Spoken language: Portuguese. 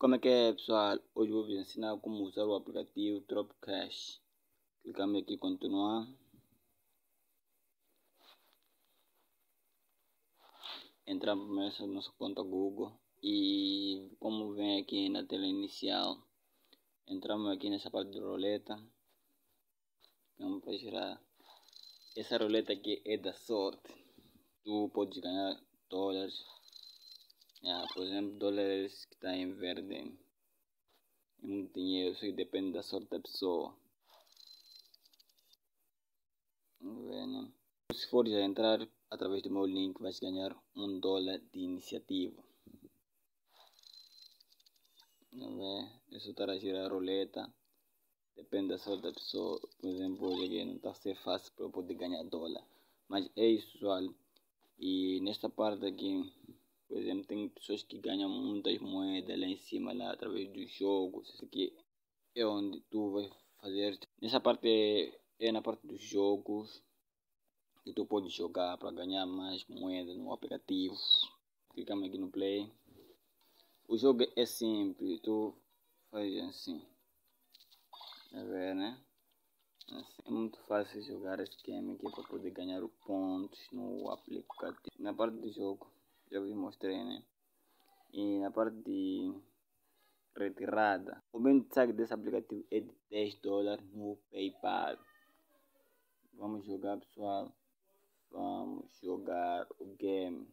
Como é que é pessoal? Hoje vou vos ensinar como usar o aplicativo Dropcash. Clicamos aqui em continuar. Entramos nessa nossa conta Google e como vem aqui na tela inicial, entramos aqui nessa parte de roleta. Vamos para girar. Essa roleta aqui é da sorte. Tu podes ganhar dólares Yeah, por exemplo, dólares que está em verde é muito dinheiro, isso depende da sorte da pessoa. Vamos ver, né? Se for já entrar através do meu link, vais ganhar um dólar de iniciativa. Vamos ver, eu só estar a girar a roleta. Depende da sorte da pessoa. Por exemplo, hoje aqui não está a ser fácil para eu poder ganhar dólar. Mas é isso, pessoal. E nesta parte aqui tem pessoas que ganham muitas moedas lá em cima, lá através dos jogos. Isso aqui é onde tu vai fazer. Nessa parte é, na parte dos jogos que tu pode jogar para ganhar mais moedas no aplicativo. Clicamos aqui no play. O jogo é simples, tu faz assim. Tá ver, né? Assim, é muito fácil jogar esse game aqui para poder ganhar pontos no aplicativo. Na parte do jogo já vos mostrei, né? E na parte de retirada, o bem de desse aplicativo é de 10 dólares no PayPal. Vamos jogar, pessoal. Vamos jogar o game.